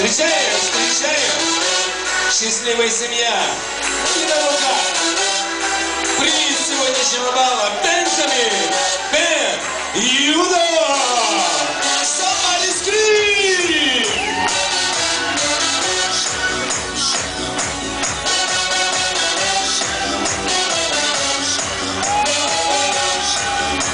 Встречаем, встречаем! Счастливая семья! И на руках! Приз сегодняшнего бала танцами! Бен Юдо!